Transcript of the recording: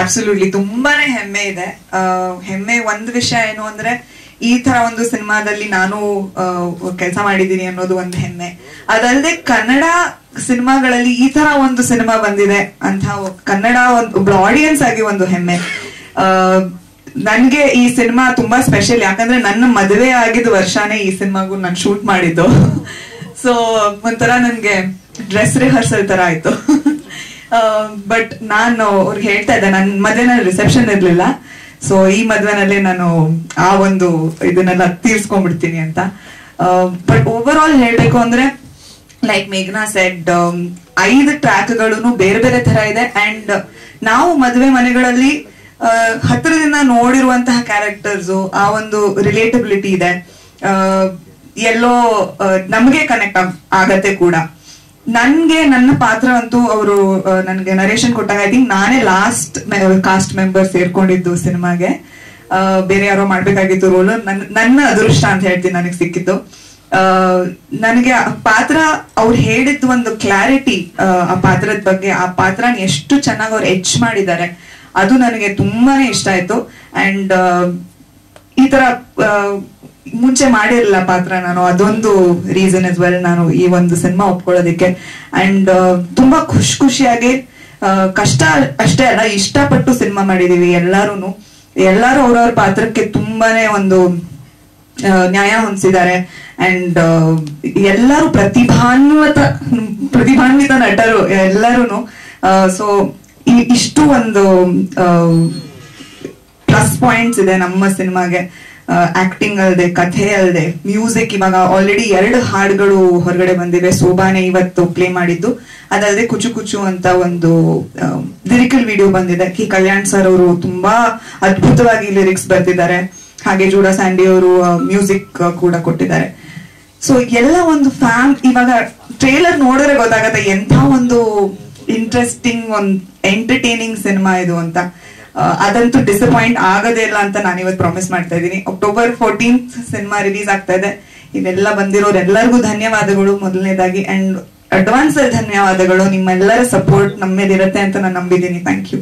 Absolutely ತುಂಬಾನೇ ಹೆಮ್ಮೆ ಇದೆ. ಹೆಮ್ಮೆ ಒಂದ್ ವಿಷಯ ಏನು ಅಂದ್ರೆ, ಈ ತರ ಒಂದು ಸಿನಿಮಾದಲ್ಲಿ ನಾನು ಕೆಲಸ ಮಾಡಿದ್ದೀನಿ ಅನ್ನೋದು ಒಂದು ಹೆಮ್ಮೆ. ಅದಲ್ಲದೆ ಕನ್ನಡ ಸಿನಿಮಾಗಳಲ್ಲಿ ಈ ತರ ಒಂದು ಸಿನಿಮಾ ಬಂದಿದೆ ಅಂತ ಕನ್ನಡ ಒಂದು ಆಡಿಯನ್ಸ್ ಆಗಿ ಒಂದು ಹೆಮ್ಮೆ. ನನ್ಗೆ ಈ ಸಿನಿಮಾ ತುಂಬಾ ಸ್ಪೆಷಲ್ ಯಾಕಂದ್ರೆ ನನ್ನ ಮದುವೆ ಆಗಿದ ವರ್ಷನೇ ಈ ಸಿನಿಮಾಗೂ ನಾನು ಶೂಟ್ ಮಾಡಿದ್ದು. ಸೊ ಒಂಥರ ನನ್ಗೆ ಡ್ರೆಸ್ ರಿಹರ್ಸಲ್ ತರ ಆಯ್ತು. ಬಟ್ ನಾನು ಅವ್ರಿಗೆ ಹೇಳ್ತಾ ಇದ್ದೆ ನನ್ನ ಮದುವೆನಲ್ಲಿ ರಿಸೆಪ್ಷನ್ ಇರ್ಲಿಲ್ಲ. ಸೊ ಈ ಮದ್ವೆನಲ್ಲಿ ನಾನು ಆ ಒಂದು ಇದನ್ನೆಲ್ಲ ತೀರ್ಸ್ಕೊಂಡ್ಬಿಡ್ತೀನಿ ಅಂತ. ಬಟ್ ಓವರ್ ಆಲ್ ಹೇಳ್ಬೇಕು ಅಂದ್ರೆ ಲೈಕ್ ಮೇಘನಾ ಸೆಡ್ ಐದು ಟ್ರ್ಯಾಕ್ಗಳು ಬೇರೆ ಬೇರೆ ತರ ಇದೆ. ಅಂಡ್ ನಾವು ಮದುವೆ ಮನೆಗಳಲ್ಲಿ ಆ, ಹತ್ರದಿಂದ ನೋಡಿರುವಂತಹ ಕ್ಯಾರೆಕ್ಟರ್ಸ್ ಆ ಒಂದು ರಿಲೇಟಬಿಲಿಟಿ ಇದೆ. ಎಲ್ಲೋ ನಮ್ಗೆ ಕನೆಕ್ಟ್ ಆಗತ್ತೆ ಕೂಡ. ನನ್ಗೆ ನನ್ನ ಪಾತ್ರ ಅಂತೂ ಅವರು ನನ್ಗೆ ನರೇಶನ್ ಕೊಟ್ಟಾಗ ಐ ಥಿಂಕ್ ನಾನೇ ಲಾಸ್ಟ್ ಕಾಸ್ಟ್ ಮೆಂಬರ್ ಸೇರ್ಕೊಂಡಿದ್ದು ಸಿನಿಮಾಗೆ. ಬೇರೆ ಯಾರೋ ಮಾಡ್ಬೇಕಾಗಿತ್ತು ರೋಲ್ ನನ್ನ ಅದೃಷ್ಟ ಅಂತ ಹೇಳ್ತೀನಿ ನನಗೆ ಸಿಕ್ಕಿದ್ದು. ನನಗೆ ಪಾತ್ರ, ಅವ್ರು ಹೇಳಿದ್ ಒಂದು ಕ್ಲಾರಿಟಿ ಆ ಪಾತ್ರದ ಬಗ್ಗೆ, ಆ ಪಾತ್ರನ ಎಷ್ಟು ಚೆನ್ನಾಗಿ ಅವ್ರು ಎಚ್ ಮಾಡಿದ್ದಾರೆ, ಅದು ನನಗೆ ತುಂಬಾನೇ ಇಷ್ಟ ಆಯ್ತು. ಅಂಡ್ ಈ ತರ ಮುಂಚೆ ಮಾಡಿರಲಿಲ್ಲ ಪಾತ್ರ ನಾನು, ಅದೊಂದು ರೀಸನ್ ಇಸ್ ವೆಲ್ ನಾನು ಈ ಒಂದು ಸಿನಿಮಾ ಒಪ್ಕೊಳ್ಳೋದಿಕ್ಕೆ. ಅಂಡ್ ತುಂಬಾ ಖುಷಿ ಖುಷಿಯಾಗಿ ಕಷ್ಟ ಅಷ್ಟೇ ಅಲ್ಲ, ಇಷ್ಟಪಟ್ಟು ಸಿನಿಮಾ ಮಾಡಿದೀವಿ ಎಲ್ಲಾರು ಎಲ್ಲಾರು ಅವ್ರವ್ರ ಪಾತ್ರಕ್ಕೆ ತುಂಬಾನೇ ಒಂದು ನ್ಯಾಯ ಹೊಂದಿಸಿದ್ದಾರೆ. ಅಂಡ್ ಎಲ್ಲರೂ ಪ್ರತಿಭಾನ್ವಿತ ಪ್ರತಿಭಾನ್ವಿತ ನಟರು ಎಲ್ಲರೂ ಸೊ ಇಷ್ಟು ಒಂದು ಪ್ಲಸ್ ಪಾಯಿಂಟ್ಸ್ ಇದೆ ನಮ್ಮ ಸಿನಿಮಾಗೆ ಆಕ್ಟಿಂಗ್ ಅಲ್ಲದೆ ಕಥೆ ಅಲ್ಲದೆ ಮ್ಯೂಸಿಕ್ ಇವಾಗ ಆಲ್ರೆಡಿ ಎರಡು ಹಾಡುಗಳು ಹೊರಗಡೆ ಬಂದಿವೆ. ಸೋಬಾನೆ ಇವತ್ತು ಪ್ಲೇ ಮಾಡಿದ್ದು. ಅದಲ್ಲದೆ ಕುಚು ಕುಚು ಅಂತ ಒಂದು ಲಿರಿಕಲ್ ವಿಡಿಯೋ ಬಂದಿದೆ. ಕಿ ಕಲ್ಯಾಣ್ ಸರ್ ಅವರು ತುಂಬಾ ಅದ್ಭುತವಾಗಿ ಲಿರಿಕ್ಸ್ ಬರ್ತಿದ್ದಾರೆ ಹಾಗೆ ಜೂಡಾ ಸ್ಯಾಂಡಿ ಅವರು ಮ್ಯೂಸಿಕ್ ಕೂಡ ಕೊಟ್ಟಿದ್ದಾರೆ. ಸೊ ಎಲ್ಲ ಒಂದು ಫ್ಯಾಮ್ ಇವಾಗ ಟ್ರೇಲರ್ ನೋಡಿದ್ರೆ ಗೊತ್ತಾಗತ್ತೆ ಎಂಥ ಒಂದು ಇಂಟ್ರೆಸ್ಟಿಂಗ್ ಒಂದು ಎಂಟರ್ಟೈನಿಂಗ್ ಸಿನಿಮಾ ಇದು ಅಂತ. ಅದಂತೂ ಡಿಸಪಾಯಿಂಟ್ ಆಗೋದೇ ಇಲ್ಲ ಅಂತ ನಾನು ಇವತ್ತು ಪ್ರಾಮಿಸ್ ಮಾಡ್ತಾ ಇದ್ದೀನಿ. ಅಕ್ಟೋಬರ್ ಫೋರ್ಟೀನ್ತ್ ಸಿನಿಮಾ ರಿಲೀಸ್ ಆಗ್ತಾ ಇದೆ. ಇವೆಲ್ಲ ಬಂದಿರೋರೆಲ್ಲರಿಗೂ ಧನ್ಯವಾದಗಳು ಮೊದಲನೇದಾಗಿ. ಅಂಡ್ ಅಡ್ವಾನ್ಸ್ ಧನ್ಯವಾದಗಳು. ನಿಮ್ಮೆಲ್ಲರ ಸಪೋರ್ಟ್ ನಮ್ಮ ಮೇಲೆ ಇರುತ್ತೆ ಅಂತ ನಾನು ನಂಬಿದ್ದೀನಿ. Thank you